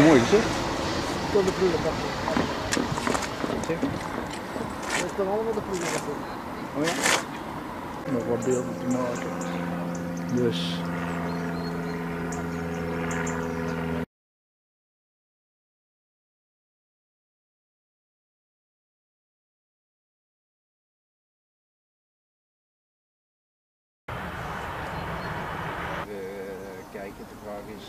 Een mooi gezicht. Tot de prullenbak. Dat is dan allemaal de prullenbak. Oh ja? Nog wat beelden te maken. Dus. Even kijken, de vraag is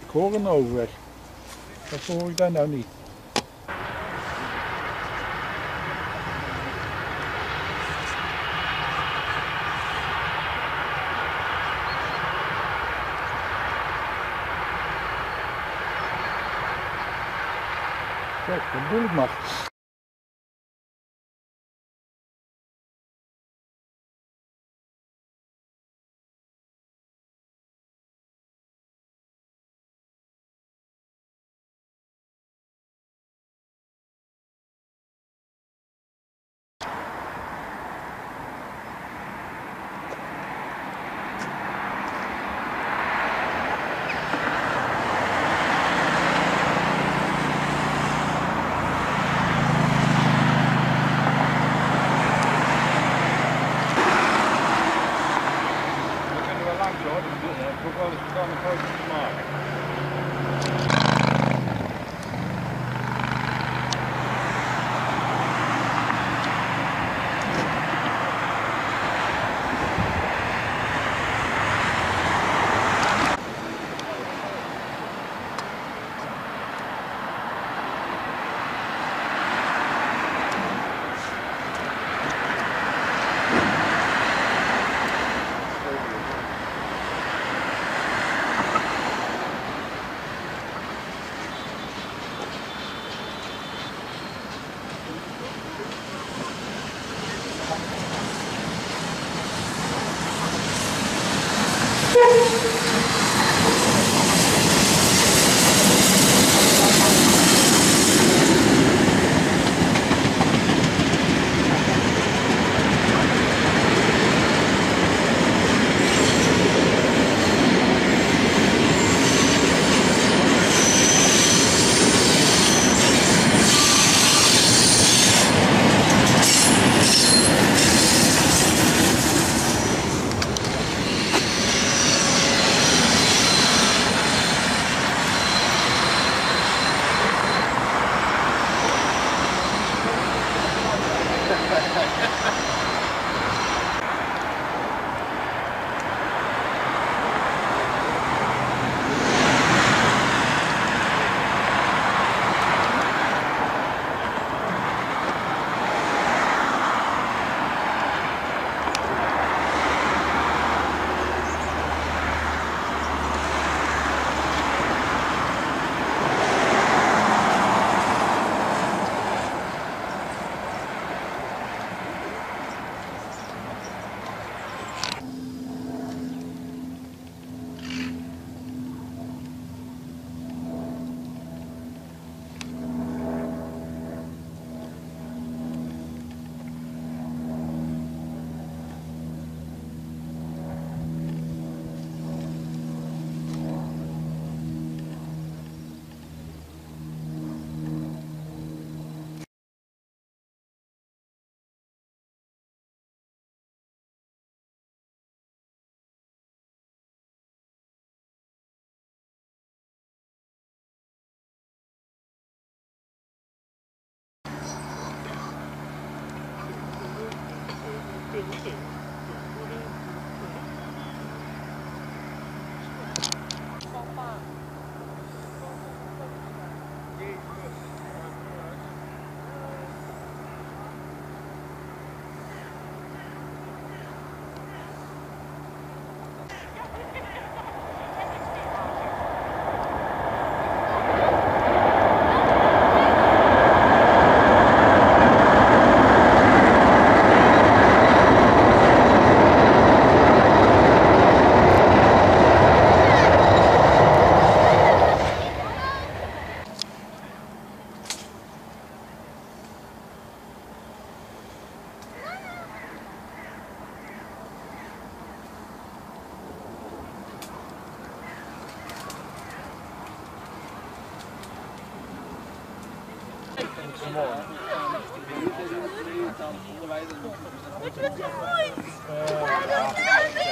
Ik hoor een overweg. Wat hoor ik daar nou niet? Kijk, dat bedoel ik maar.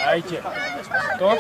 Eitje. Toch?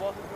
available.